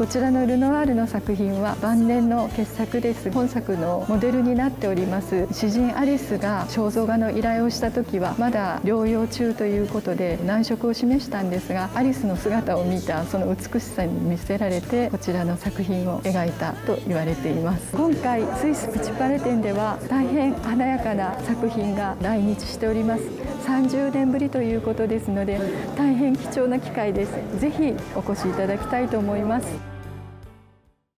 こちらのルノワールの作品は晩年の傑作です。本作のモデルになっております。詩人アリスが肖像画の依頼をした時はまだ療養中ということで難色を示したんですがアリスの姿を見たその美しさに魅せられてこちらの作品を描いたと言われています。今回スイスプチパレ展では大変華やかな作品が来日しております。30年ぶりということですので大変貴重な機会です。ぜひお越しいただきたいと思います。